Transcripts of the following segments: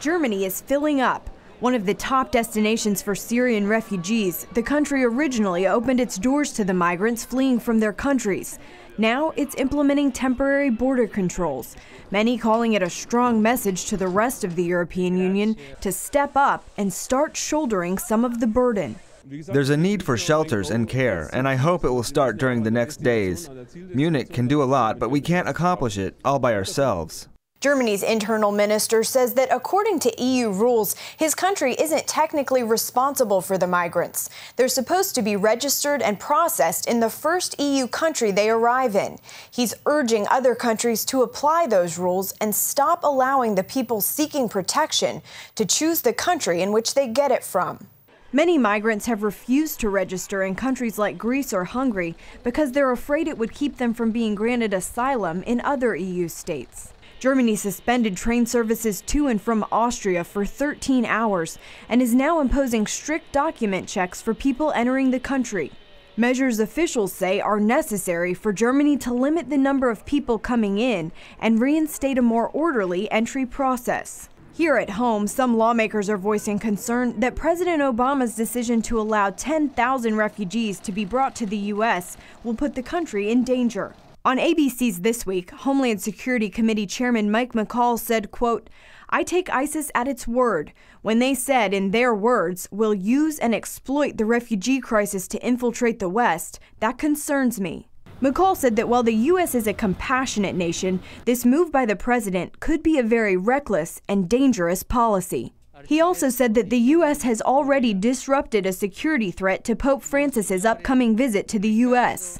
Germany is filling up. One of the top destinations for Syrian refugees, the country originally opened its doors to the migrants fleeing from their countries. Now it's implementing temporary border controls, many calling it a strong message to the rest of the European Union to step up and start shouldering some of the burden. There's a need for shelters and care, and I hope it will start during the next days. Munich can do a lot, but we can't accomplish it all by ourselves. Germany's internal minister says that according to EU rules, his country isn't technically responsible for the migrants. They're supposed to be registered and processed in the first EU country they arrive in. He's urging other countries to apply those rules and stop allowing the people seeking protection to choose the country in which they get it from. Many migrants have refused to register in countries like Greece or Hungary because they're afraid it would keep them from being granted asylum in other EU states. Germany suspended train services to and from Austria for 13 hours and is now imposing strict document checks for people entering the country. Measures officials say are necessary for Germany to limit the number of people coming in and reinstate a more orderly entry process. Here at home, some lawmakers are voicing concern that President Obama's decision to allow 10,000 refugees to be brought to the U.S. will put the country in danger. On ABC's This Week, Homeland Security Committee Chairman Mike McCaul said, quote, I take ISIS at its word when they said, in their words, we'll use and exploit the refugee crisis to infiltrate the West. That concerns me. McCaul said that while the U.S. is a compassionate nation, this move by the president could be a very reckless and dangerous policy. He also said that the U.S. has already disrupted a security threat to Pope Francis's upcoming visit to the U.S.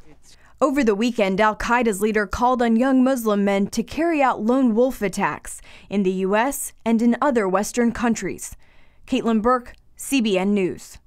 Over the weekend, Al Qaeda's leader called on young Muslim men to carry out lone wolf attacks in the U.S. and in other Western countries. Caitlin Burke, CBN News.